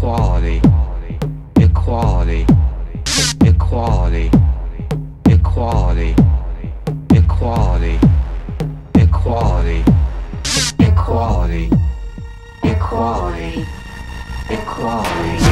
equality, equality, equality, equality, equality, equality, equality, equality, equality.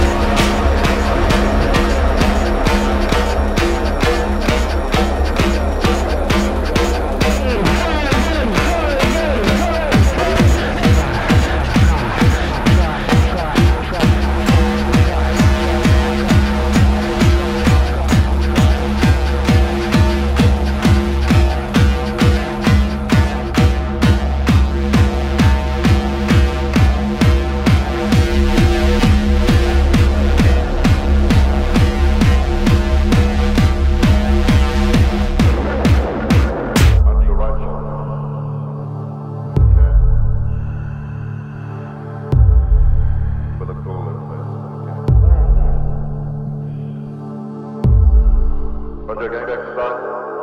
Roger, gang back to the